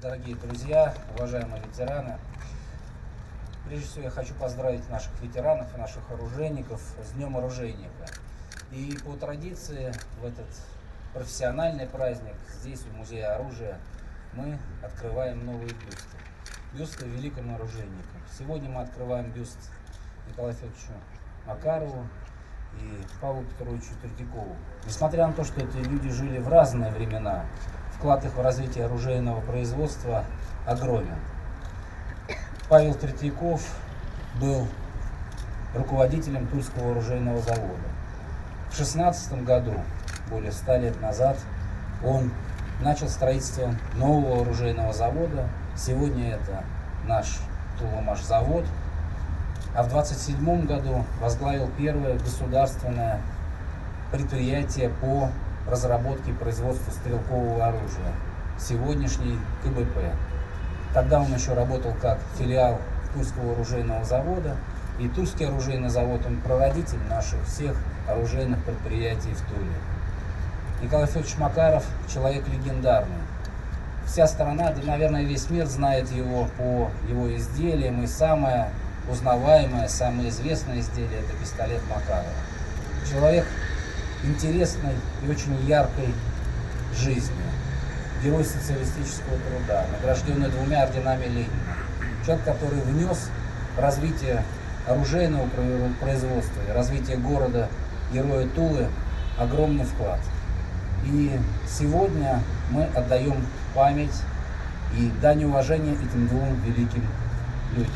дорогие друзья, уважаемые ветераны. Прежде всего я хочу поздравить наших ветеранов и наших оружейников с Днем Оружейника. И по традиции в этот профессиональный праздник здесь, в Музее оружия, мы открываем новые бюсты. Бюсты великим оружейникам. Сегодня мы открываем бюст Николаю Федоровичу Макарову и Павлу Петровичу Третьякову. Несмотря на то, что эти люди жили в разные времена, вклад их в развитие оружейного производства огромен. Павел Третьяков был руководителем Тульского оружейного завода. В 16 году, более ста лет назад, он начал строительство нового оружейного завода. Сегодня это наш Туломаш завод. А в 27 году возглавил первое государственное предприятие по разработке и производству стрелкового оружия. Сегодняшний КБП. Тогда он еще работал как филиал Тульского оружейного завода. И Тульский оружейный завод, он прародитель наших всех оружейных предприятий в Туле. Николай Федорович Макаров человек легендарный. Вся страна, да, наверное, весь мир знает его по его изделиям. И самое узнаваемое, самое известное изделие – это пистолет Макарова. Человек интересной и очень яркой жизнью. Герой социалистического труда, награжденный двумя орденами Ленина. Человек, который внес развитие оружейного производства развитие города Героя Тулы огромный вклад. И сегодня мы отдаем память и дань уважения этим двум великим людям.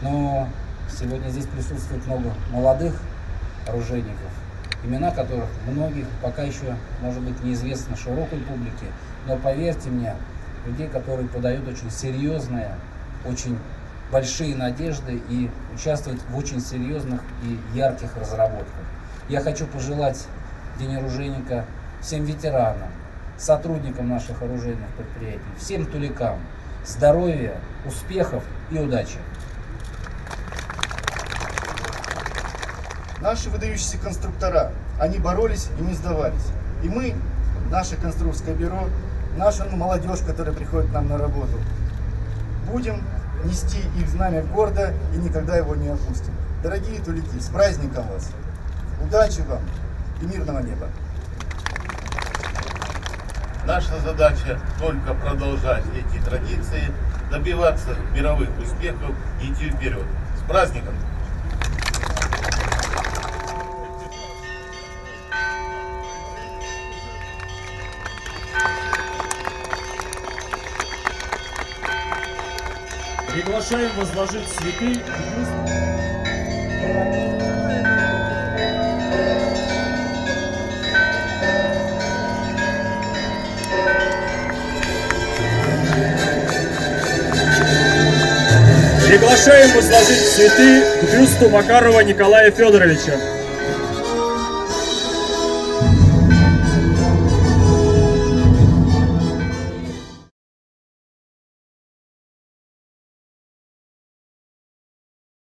Но сегодня здесь присутствует много молодых оружейников, имена которых многих пока еще, может быть, неизвестно широкой публике, но поверьте мне, людей, которые подают очень серьезные, очень большие надежды и участвуют в очень серьезных и ярких разработках. Я хочу пожелать День оружейника всем ветеранам, сотрудникам наших оружейных предприятий, всем туликам здоровья, успехов и удачи. Наши выдающиеся конструктора, они боролись и не сдавались. И мы, наше конструкторское бюро, наша молодежь, которая приходит к нам на работу, будем нести их знамя гордо и никогда его не опустим. Дорогие тулики, с праздником вас! Удачи вам и мирного неба! Наша задача только продолжать эти традиции, добиваться мировых успехов и идти вперед. С праздником! Приглашаем возложить цветы Приглашаем возложить цветы к бюсту Макарова Николая Федоровича.